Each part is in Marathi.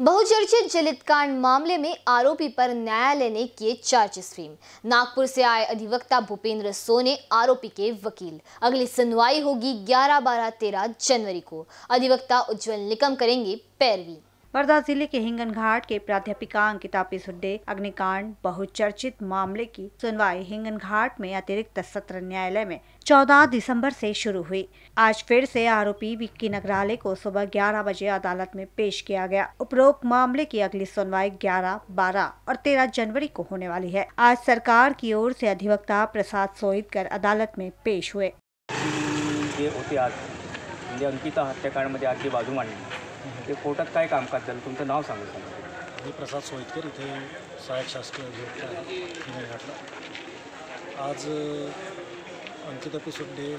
बहुचर्चित जलित कांड मामले में आरोपी पर न्यायालय ने किए चार्जेस फ्रेम। नागपुर से आए अधिवक्ता भूपेंद्र सोने, आरोपी के वकील। अगली सुनवाई होगी 11 12 13 जनवरी को। अधिवक्ता उज्जवल निकम करेंगे पैरवी। वर्धा ज़िले के हिंगन घाट के प्राध्यापिका अंकिता पिसुड्डे अग्निकांड बहुचर्चित मामले की सुनवाई हिंगन घाट में अतिरिक्त सत्र न्यायालय में 14 दिसंबर से शुरू हुई। आज फिर से आरोपी विक्की नगराले को सुबह 11 बजे अदालत में पेश किया गया। उपरोक्त मामले की अगली सुनवाई 11, 12 और 13 जनवरी को होने वाली है। आज सरकार की ओर से अधिवक्ता प्रसाद सोईतकर अदालत में पेश हुए। बाजू ते कोर्टात काय कामकाज झालं? तुमचं नाव सांगू सांगा मी प्रसाद सोयतकर इथे सहाय्यक शासकीय अधिवक्ता आज अ, अंकिता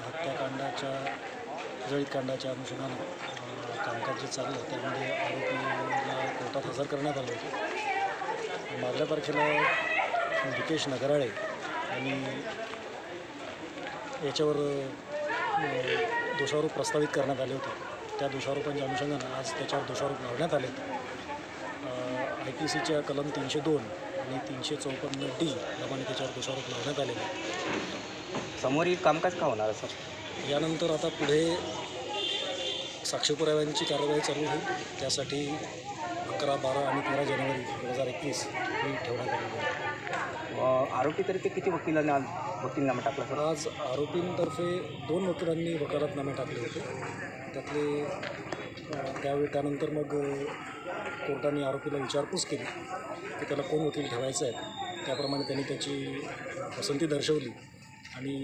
हत्याकांडाच्या जळीतकांडाच्या अनुषंगानं कामकाज जे चाललं त्यामध्ये आरोपीला कोर्टात हजर करण्यात आलं होतं. मागल्या तारखेला विकेश नगराळे आणि याच्यावर दोषारोप प्रस्तावित करण्यात आले होते. त्या दोषारोपांच्या अनुषंगानं आज त्याच्यावर दोषारोप लावण्यात आले आय पी सीच्या कलम तीनशे दोन आणि तीनशे चौपन्न डी प्रमाणे त्याच्यावर दोषारोप लावण्यात आलेले आहेत. समोर कामकाज का होणार सर यानंतर आता पुढे साक्षीपुराव्यांची कारवाई चालू होईल. त्यासाठी अकरा बारा आणि तेरा जानेवारी दोन हजार एकवीस ही ठेवण्यात आलेली आरोपीतर्फे किती वकिलांनी आज वकीलनामा टाकला सर? आज आरोपींतर्फे दोन वकिलांनी वकालतनामे टाकले होते. त्यातले त्यावेळी त्यानंतर मग कोर्टाने आरोपीला विचारपूस केली की त्याला कोण वकील ठेवायचं आहे. त्याप्रमाणे त्यांनी त्याची पसंती दर्शवली आणि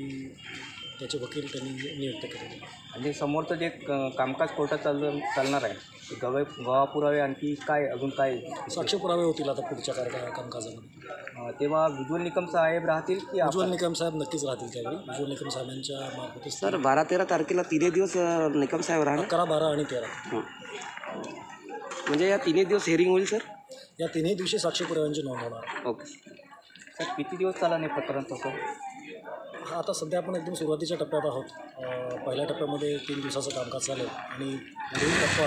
त्याचे वकील त्यांनी नियुक्त केले म्हणजे समोरचं जे क- कामकाज कोर्टात चाल चालणार आहे ते गवा गवा पुरावे आणखी काय अजून काय? साक्ष पुरावे होतील आता पुढच्या कार कामकाजामध्ये. अं, तेव्हा विज्युअल निकम साहेब राहतील की उज्ज्वल निकम साहेब नक्कीच राहतील त्यावेळी. उज्ज्वल निकम साहेबांच्या मार्फतच सर बारा तेरा तारखेला तिन्ही दिवस अ, निकम साहेब राहणार? अकरा बारा आणि तेरा. हं. म्हणजे या तिन्ही दिवस हेअरिंग होईल सर? या तिन्ही दिवशी साक्षी पुराव्यांची नोंद होणार. Okay sir. किती दिवस चालणार नाही प्रकरण तसं? हा आता सध्या आपण एकदम सुरुवातीच्या टप्प्यात आहोत. पहिल्या टप्प्यामध्ये तीन दिवसाचं कामकाज चालेल आणि पुढील टप्पा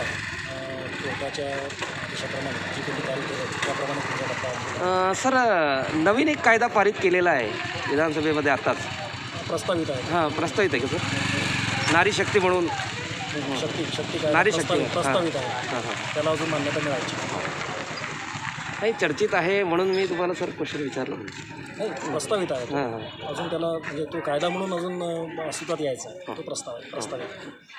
कोर्टाच्या आदेशाप्रमाणे जी कोणती तारीख ठरेल त्याप्रमाणे पुढचा टप्पा आहे. अ, सर नवीन एक कायदा पारित केलेला आहे विधानसभेमध्ये आताच. प्रस्तावित आहे. हां प्रस्तावित आहे का सर? नारी शक्ती म्हणून. शक्ती शक्ती काय नारी शक्ती. प्रस्तावित प्रस्तावित आहे. हां हां. त्याला अजून मान्यता मिळायची नाही चर्चित आहे म्हणून मी तुम्हाला सर क्वेश्चन विचारलं नाही प्रस्तावित आहे तो. हां. अजून त्याला म्हणजे तो कायदा म्हणून अजून अ, अस्तित्वात यायचा आहे. तो प्रस्ताव आहे प्रस्तावित आहे.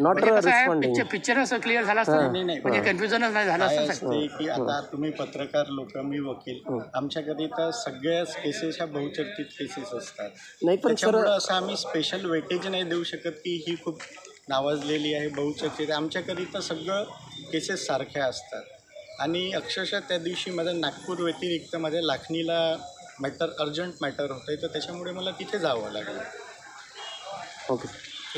नॉट रिस्पॉन्डिंग पिक्चर असं क्लिअर झाला असतं नाही नाही. म्हणजे कन्फ्युजनच नाही झालं काय असतं असते की आता तुम्ही पत्रकार लोक मी वकील आमच्याकरिता सगळ्याच केसेस ह्या बहुचर्चित केसेस असतात. नाही पण सर त्याच्यामुळं असं आम्ही स्पेशल वेटेज नाही देऊ शकत की ही खूप नावाजलेली आहे बहुचर्चित आमच्याकरिता सगळं केसेस सारख्या असतात. आणि अक्षरशः त्या दिवशी माझ्या नागपूर व्यतिरिक्त माझ्या लाखणीला मॅटर अर्जंट मॅटर होतं तर त्याच्यामुळे मला तिथे जावं लागलं. ओके.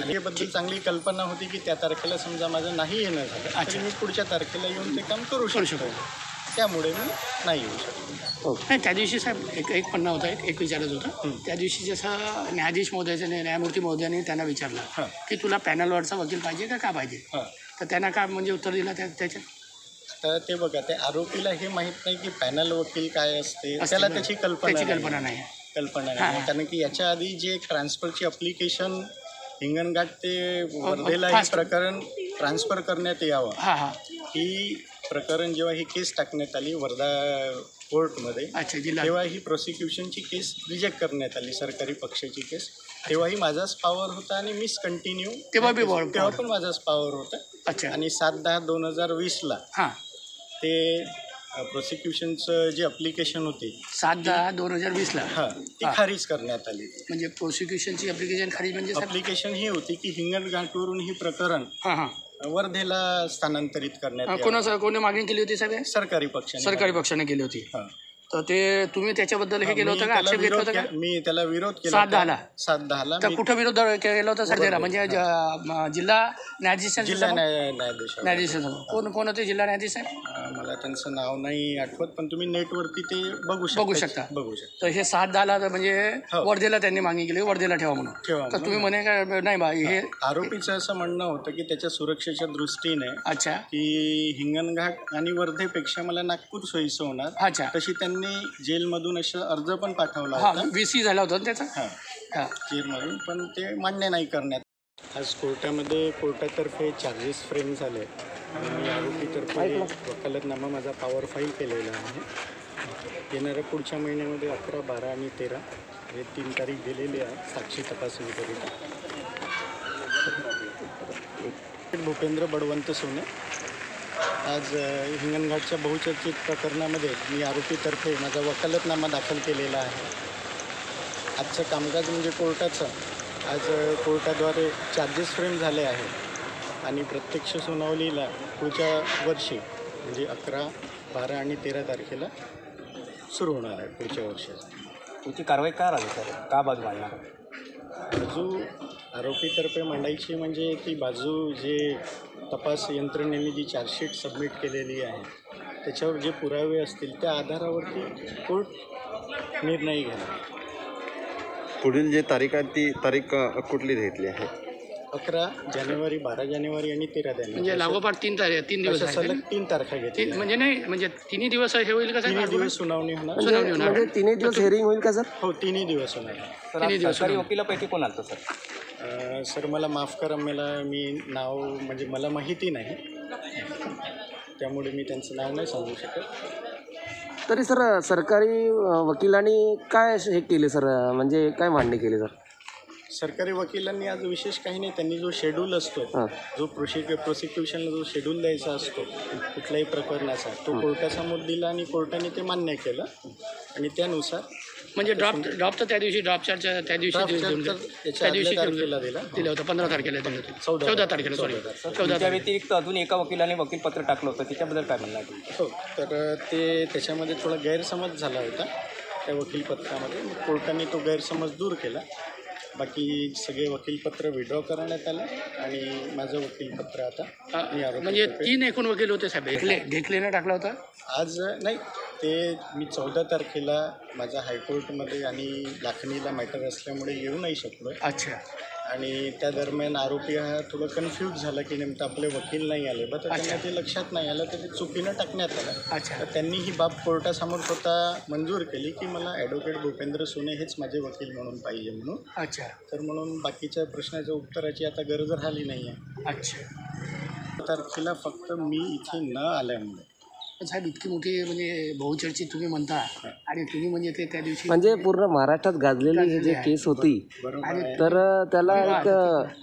आणि याबद्दल चांगली कल्पना होती की त्या तारखेला समजा माझं नाही येणं झालं तरी मी पुढच्या तारखेला येऊन ते काम करू शकतो. त्यामुळे मी नाही येऊ शकतो नाही त्या दिवशी साहेब एक एक म्हणणं होतं एक एक विचारत होतं. त्या दिवशी जसं न्यायाधीश महोदयाचे न्यायमूर्ती महोदयांनी त्यांना विचारलं हां. की तुला पॅनलवरचा वकील पाहिजे का का पाहिजे? हां. तर त्यांना काय म्हणजे उत्तर दिलं त्या त्याच्या तर ते बघा ते आरोपीला हे माहीत नाही की पॅनल वकील काय असते त्याला. त्याची कल्पना त्याची नाही. कल्पना नाही कल्पना हां, नाही कारण की याच्या आधी जे ट्रान्सफरची अप्लिकेशन हिंगणघाट ते हो, वर्धेला हे fast. प्रकरण ट्रान्सफर करण्यात यावं हां हां ही प्रकरण जेव्हा ही केस टाकण्यात आली वर्धा कोर्टमध्ये अच्छा जिल्हा तेव्हा ही प्रोसिक्युशनची केस रिजेक्ट करण्यात आली सरकारी पक्षाची केस तेव्हाही माझाच पॉवर होता आणि मीच कंटिन्यू तेव्हा बी power- तेव्हा पण माझाच पॉवर होता. अच्छा. आणि सात दहा दोन हजार वीसला हां. ते प्रोसिक्युशनचं जे अप्लिकेशन होती सात दहा दोन हजार वीसला? हां ती हां. खारिज करण्यात आली. म्हणजे प्रोसिक्युशनची अप्लिकेशन खाली म्हणजे साहेब अप्लिकेशन ही होती की हिंगणघाटवरून ही प्रकरण हां हां. वर्धेला स्थानांतरित करण्यात यावं. कोणा कोणी मागणी केली होती साहेब सरकारी पक्षाने. सरकारी पक्षाने केली होती. हां. तर ते तुम्ही त्याच्याबद्दल हे केलं मी होतं का? त्याला आक्षेप घेतला विरोध होता का? के- मी त्याला विरोध केला सात होता. दहाला? सात दहाला तर मी कुठं विरोध केला होता? सर म्हणजे ज- म- जिल्हा न्यायाधीश जिल्हा न्याय न्यायाधीश न्यायाधीश कोण कोण होते जिल्हा न्यायाधीश साहेब? त्यांचं नाव नाही आठवत पण तुम्ही नेटवरती ते बघू शकता. बघू शकता. बघू शकता. तर हे सात दहाला तर म्हणजे हो. वर्धेला त्यांनी मागणी केली वर्धेला ठेवा म्हणून. ठेवा तर तुम्ही म्हणे काय नाही बा हे आरोपीचं असं म्हणणं होतं की त्याच्या सुरक्षेच्या दृष्टीने अच्छा. की हिंगणघाट आणि वर्धेपेक्षा मला नागपूर सोयीचं होणार. अच्छा. तशी त्यांनी जेलमधून असं अर्ज पण पाठवला हा होता. वी सी झाला होता ना त्याचा? हां. हा. जेलमधून पण ते मान्य नाही करण्यात. आज कोर्टामध्ये कोर्टातर्फे चार्जेस फ्रेम झाले. आणि आरोपीतर्फे वकालतनामा माझा पॉवर फाईल केलेला आहे. येणाऱ्या पुढच्या महिन्यामध्ये अकरा बारा आणि तेरा हे तीन तारीख दिलेली आहे. साक्षी तपासणीकरिता भूपेंद्र बडवंत सोने. आज हिंगणघाटच्या बहुचर्चित प्रकरणामध्ये मी आरोपीतर्फे माझा वकालतनामा दाखल केलेला आहे. आजचं कामकाज म्हणजे कोर्टाचं. आज कोर्टाद्वारे चार्जेस फ्रेम झाले आहे आणि प्रत्यक्ष सुनावणीला पुढच्या वर्षी म्हणजे अकरा बारा आणि तेरा तारखेला सुरू होणार आहे पुढच्या वर्षी. तुमची कारवाई का राहिली सर? का बाजू मांडणार? बाजू आरोपीतर्फे मांडायची म्हणजे ती बाजू जे तपास यंत्रणेने जी चार्जशीट सबमिट केलेली आहे त्याच्यावर जे पुरावे असतील त्या आधारावरती कोर्ट निर्णय घेणार पुढील जी तारीख आहे ती तारीख कुठली घेतली आहे? अकरा जानेवारी बारा जानेवारी आणि तेरा म्हणजे जानेवारी लागोपाठ तीन तारीख तीन दिवस अशा सलग तीन तारखा तीन घेतल्या म्हणजे नाही म्हणजे तिन्ही दिवस हे होईल का तिन्ही साहेब दिवस सुनावणी होणार. सुनावणी होणार. म्हणजे तिन्ही दिवस हेअरिंग होईल का सर? हो तिन्ही दिवस होणार. सर आज सरकारी वकिलापैकी कोण आलं सर? अं, सर मला माफ करा मला मी नाव म्हणजे मला माहिती नाही. त्यामुळे मी त्यांचं नाव नाही सांगू शकत. तरी सर सरकारी अ, वकिलांनी काय असे हे केले सर? म्हणजे काय मांडणी केली सर? सरकारी वकिलांनी आज विशेष काही नाही त्यांनी जो शेड्यूल असतो हां. जो प्रोसिक प्रोसिक्युशनला जो शेड्यूल द्यायचा असतो कुठल्याही प्रकरणाचा तो कोर्टासमोर दिला आणि कोर्टाने ते मान्य केलं आणि त्यानुसार म्हणजे ड्रॉप ड्रॉप तर त्या दिवशी ड्रॉप चार्ज त्या दिवशी charge तर त्याच्या त्या दिवशी आदल्या तारखेला दिला. दिलं होतं पंधरा तारखेला दिलं होतं. चौदा चौदा तारखेला सॉरी चौदा त्या तारखेला. व्यतिरिक्त अजून एका वकिलाने वकीलपत्र टाकलं होतं त्याच्याबद्दल काय म्हणणं आहे तुमचं हो तर ते त्याच्यामध्ये थोडा गैरसमज झाला होता त्या वकीलपत्रामध्ये. मग कोर्टाने तो गैरसमज दूर केला. बाकी सगळे वकीलपत्र विड्रॉ करण्यात आलं आणि माझं वकीलपत्र आता मी म्हणजे तीन एकूण वकील होते साहेब ढेकले ढेकलेने टाकला होता? आज नाही ते मी चौदा तारखेला माझा हायकोर्टमध्ये आणि लाखणीला मॅटर असल्यामुळे येऊ नाही शकलो. अच्छा. आणि त्या दरम्यान आरोपी हा थोडं कन्फ्यूज झाला की नेमकं आपले वकील नाही आले. बट त्यांना ते लक्षात नाही आलं तर ते चुकीनं टाकण्यात आलं. अच्छा. तर त्यांनी ही बाब कोर्टासमोर स्वतः मंजूर केली की मला ॲडव्होकेट भूपेंद्र सोने हेच माझे वकील म्हणून पाहिजे म्हणून. अच्छा. तर म्हणून बाकीच्या प्रश्नाच्या उत्तराची आता गरज राहिली नाही आहे अच्छा तारखेला फक्त मी इथे न आल्यामुळे पण साहेब इतकी मोठी म्हणजे बहुचर्चित तुम्ही म्हणता. आणि तुम्ही म्हणजे ते त्या दिवशी म्हणजे पूर्ण महाराष्ट्रात गाजलेली ही जी केस होती तर त्याला एक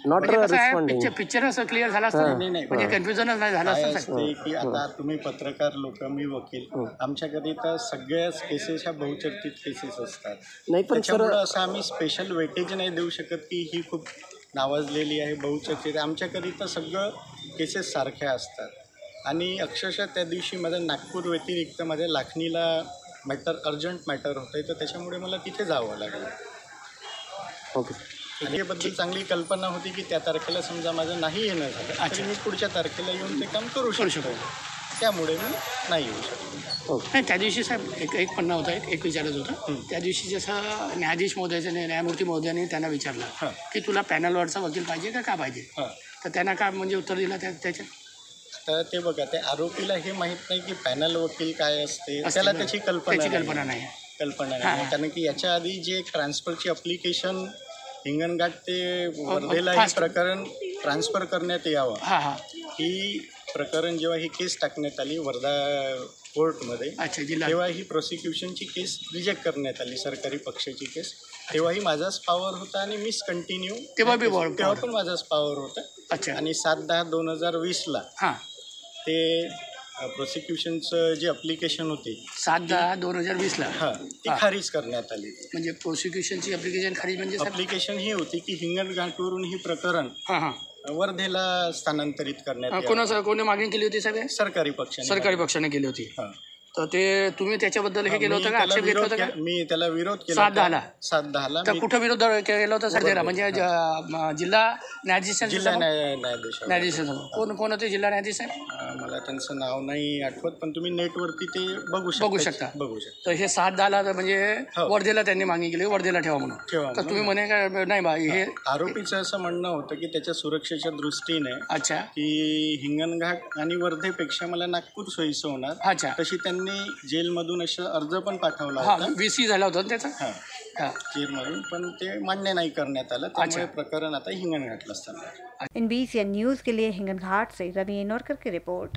नॉट म्हणजे कसं आहे रिस्पॉन्डिंग पिक्चर पिक्चर असं क्लिअर झाला असतं नाही. म्हणजे कन्फ्युजनच नाही झालं असतं. असते की आता तुम्ही पत्रकार लोक मी वकील. आमच्याकरिता सगळ्याच केसेस ह्या बहुचर्चित केसेस असतात. नाही पण असं आम्ही स्पेशल वेटेज नाही देऊ शकत की ही खूप नावाजलेली आहे बहुचर्चित. आमच्याकरिता सगळं केसेस सारख्या असतात. आणि अक्षरशः त्या दिवशी माझं नागपूर व्यतिरिक्त माझ्या लाखणीला मॅटर अर्जंट मॅटर होतं तर त्याच्यामुळे मला तिथे जावं लागलं. ओके. याबद्दल चांगली कल्पना होती की त्या तारखेला समजा माझं नाही येणं झालं मी पुढच्या तारखेला येऊन ते काम करू शकतो. त्यामुळे मी नाही येऊ शकतो नाही त्या दिवशी साहेब एक एक पन्ना होता एक एक विचारत होता. त्या दिवशी जसं न्यायाधीश महोदयाचे न्यायमूर्ती महोदयाने त्यांना विचारलं हां. की तुला पॅनलवरचा वकील पाहिजे का का पाहिजे? तर त्यांना काय म्हणजे उत्तर दिलं त्या त्याच्या तर ते बघा ते आरोपीला हे माहीत नाही की पॅनल वकील काय असते. त्याला. त्याची कल्पना त्याची. कल्पना नाही. कल्पना नाही. हां. कारण की याच्या आधी जे ट्रान्सफरची अप्लिकेशन हिंगणघाट ते वर्धेला हे. प्रकरण ट्रान्सफर करण्यात यावं. हां हां. ही प्रकरण जेव्हा ही केस टाकण्यात आली वर्धा कोर्टमध्ये अच्छा जिल्हा. तेव्हा ही प्रोसिक्युशनची केस रिजेक्ट करण्यात आली सरकारी पक्षाची केस तेव्हाही माझाच पॉवर होता आणि मिस कंटिन्यू तेव्हा बी तेव्हा पण माझाच पॉवर होता. अच्छा. आणि सात दहा दोन हजार वीसला हां. ते प्रोसिक्युशनचं जे अप्लिकेशन होती सात दहा दोन हजार वीसला. हां ती खारिज करण्यात आली. म्हणजे प्रोसिक्युशनची ॲप्लिकेशन खाली म्हणजे अप्लिकेशन ही होती की हिंगणघाटवरून ही प्रकरण हां हां. वर्धेला स्थानांतरित करण्यात. कोणाचं कोणी मागणी केली होती साहेब सरकारी पक्षाने सरकारी पक्षाने केली होती. हां. तर ते तुम्ही त्याच्याबद्दल हे केलं होतं का? आक्षेप घेतला विरोध होता का मी त्याला विरोध केला सात. दहाला? सात दहाला तर कुठं विरोध केला होता? सर त्याला म्हणजे ज- जिल्हा न्यायाधीश जिल्हा न्याय न्यायाधीश कोण कोण होते जिल्हा न्यायाधीश साहेब? त्यांचं नाव नाही आठवत पण तुम्ही नेटवरती ते बघू शकता. बघू शकता. बघू शकता. तर हे सात दहाला तर म्हणजे हो. वर्धेला त्यांनी मागणी केली वर्धेला ठेवा म्हणून. ठेवा तर तुम्ही. म्हणे काय नाही बा हे आरोपीचं असं म्हणणं होतं की त्याच्या सुरक्षेच्या दृष्टीने अच्छा. की हिंगणघाट आणि वर्धेपेक्षा मला नागपूर सोयीचं होणार. अच्छा. तशी त्यांनी जेलमधून असं अर्ज पण पाठवला होता. वी सी झाला होता त्याचा? हां. जेलमधून पण ते मान्य नाही करण्यात आलं. त्यामुळे प्रकरण आता हिंगणघाटला असताना इन बी न्यूज के लिए हिंगन घाट से रवि नोरकर की रिपोर्ट.